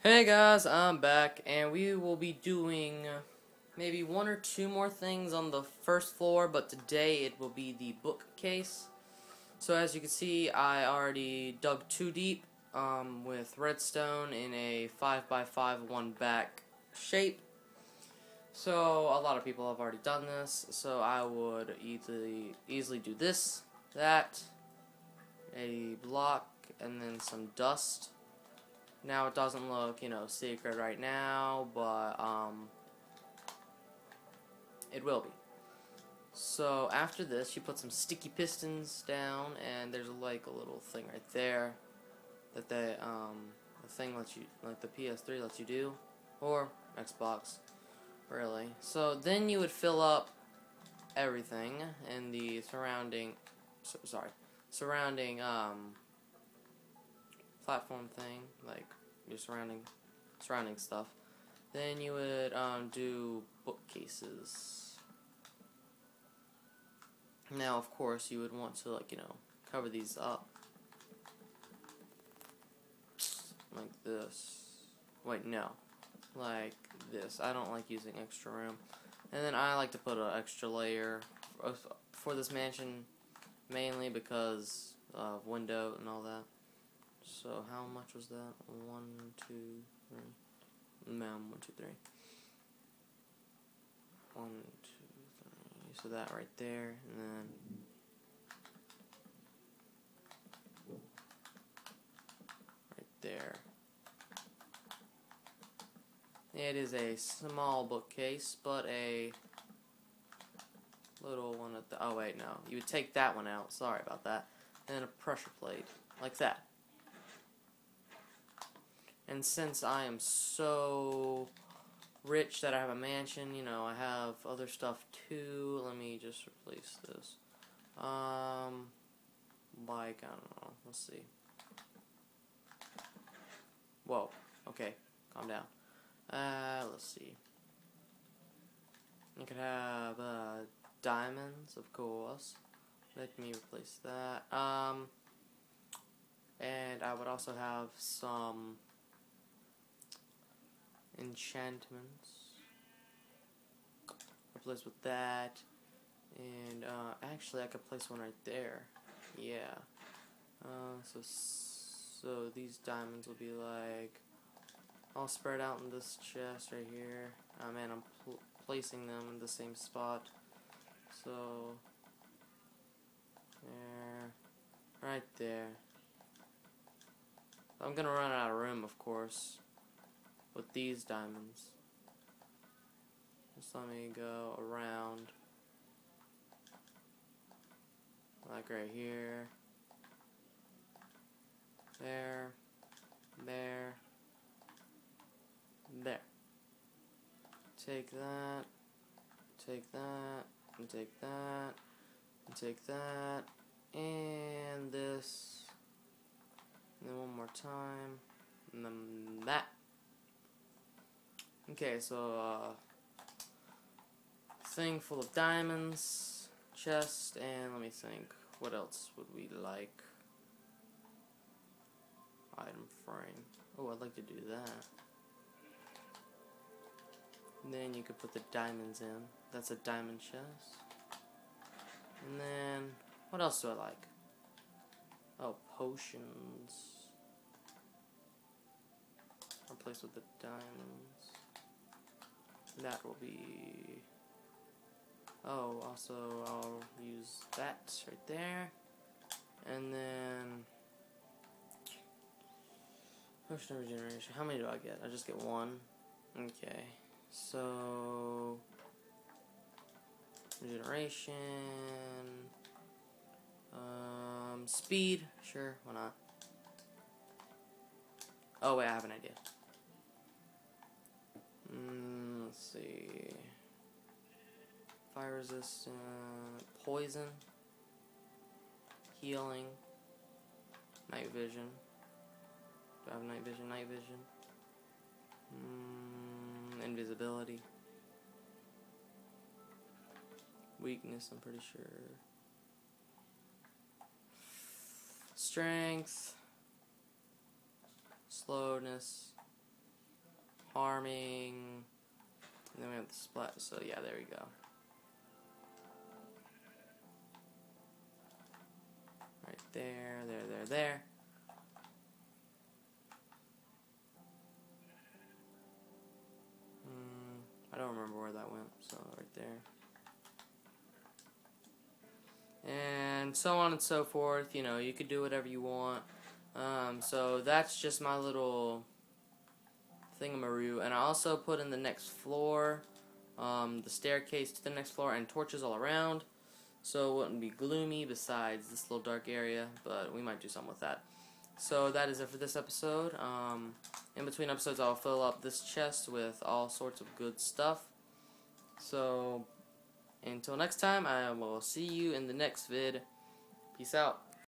Hey guys, I'm back, and we will be doing maybe one or two more things on the first floor, but today it will be the bookcase. So as you can see, I already dug too deep um, with redstone in a 5x5 one back shape. So a lot of people have already done this, so I would easily, easily do this, that, a block, and then some dust. Now it doesn't look, you know, secret right now, but um, it will be. So after this, you put some sticky pistons down, and there's like a little thing right there that they um, the thing lets you, like the PS3 lets you do, or Xbox, really. So then you would fill up everything in the surrounding, so, sorry, surrounding um platform thing, like your surrounding surrounding stuff. Then you would um, do bookcases. Now, of course, you would want to like you know cover these up like this. Wait, no, like this. I don't like using extra room, and then I like to put an extra layer for this mansion, mainly because of window and all that. So how much was that? One, two, three. No, one, two, three. One, two, three. So that right there, and then right there. It is a small bookcase, but a little one at the. Oh wait, no. You would take that one out. Sorry about that. And a pressure plate like that. And since I am so rich that I have a mansion, you know, I have other stuff too. Let me just replace this. Um, like, I don't know. Let's see. Whoa. Okay. Calm down. Uh, let's see. You could have, uh, diamonds, of course. Let me replace that. Um, and I would also have some enchantments. I place with that. And uh, actually, I could place one right there. Yeah. Uh, so, so these diamonds will be like all spread out in this chest right here. Oh man, I'm pl placing them in the same spot. So, there, right there. I'm gonna run out of room, of course with these diamonds. Just let me go around like right here there there there take that take that and take that and take that and this and then one more time and then that Okay, so, uh, thing full of diamonds, chest, and let me think, what else would we like? Item frame. Oh, I'd like to do that. And then you could put the diamonds in. That's a diamond chest. And then, what else do I like? Oh, potions. Replace with the diamonds that will be oh also I'll use that right there. And then potion regeneration how many do I get? I just get one. Okay. So regeneration um speed. Sure why not? Oh wait I have an idea Mm, let's see. Fire resistant, poison, healing, night vision. Do I have night vision? Night vision. Mm, invisibility. Weakness, I'm pretty sure. Strength. Slowness harming. And then we have the splat. So yeah, there we go. Right there, there, there, there. Hmm, I don't remember where that went. So right there. And so on and so forth. You know, you could do whatever you want. Um, so that's just my little thingamaroo. And I also put in the next floor, um, the staircase to the next floor, and torches all around. So it wouldn't be gloomy besides this little dark area, but we might do something with that. So that is it for this episode. Um, in between episodes, I'll fill up this chest with all sorts of good stuff. So until next time, I will see you in the next vid. Peace out.